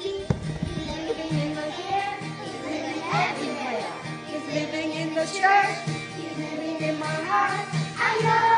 He's living in the. He's living everywhere. He's living in the church. He's living in my heart. I know.